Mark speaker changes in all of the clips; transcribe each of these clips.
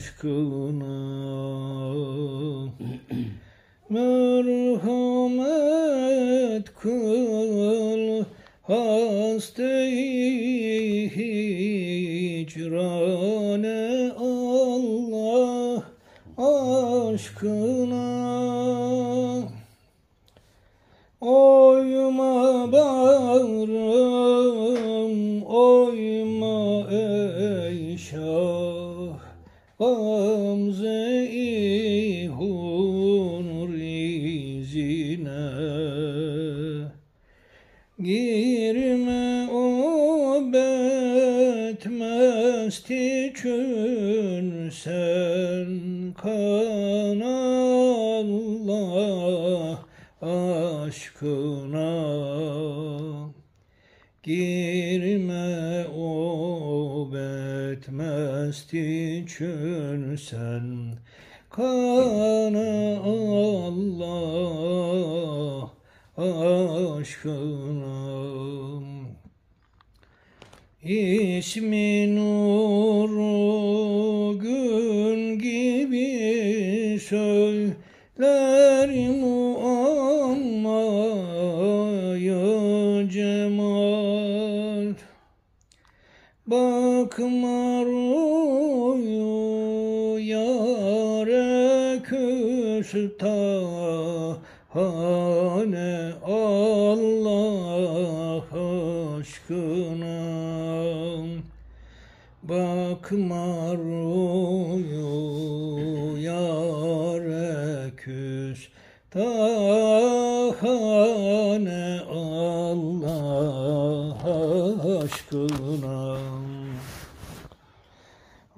Speaker 1: aşkına. Merhamet kıl hasta-i hicrane Allah aşkına Gamze-i hunur izine Girme o betmest için sen kan Allah aşkına. Girme betmest için sen. Kana Allah aşkına İsmi nuru gün gibi söyler muammayı Bakma ruyu yâre küstahane Allah aşkına. Bakma ruyu aşkına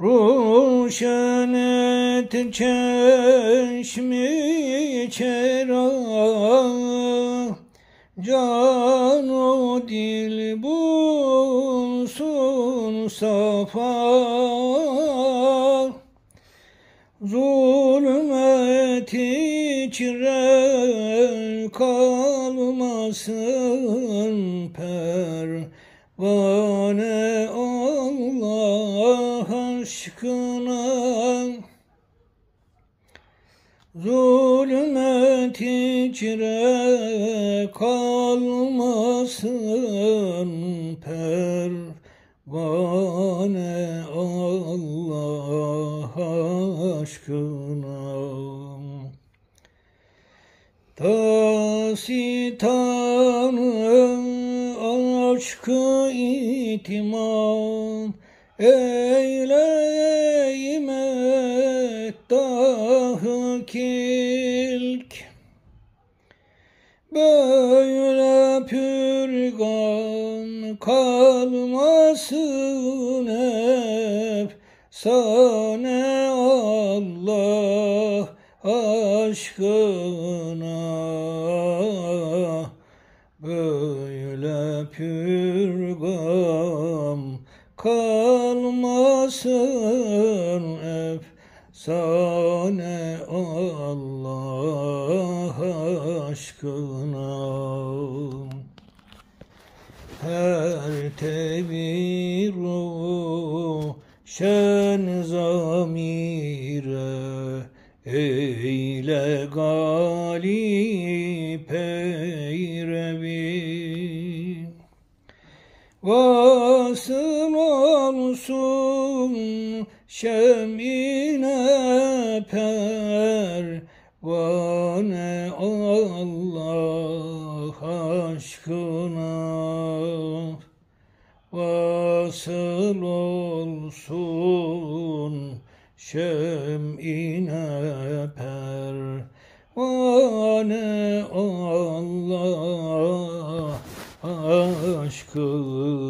Speaker 1: Ruşen et çeşmi çera? Can o dil bulsun safa. Zulmet içre kalmasın pervane Allah aşkına Zulmet içre kalmasın pervane Allah aşkına. Tasitanı aşkı itiman eyleyim dahi kilk. Böyle pürgan kalmasın hep sana Allah aşkına Böyle pürgam kalmasın hep sana Allah aşkına. Her tebiru şen eyrebi Vasıl olsun şemine pervane Allah aşkına. Vasıl olsun şemine pervane Allah aşkına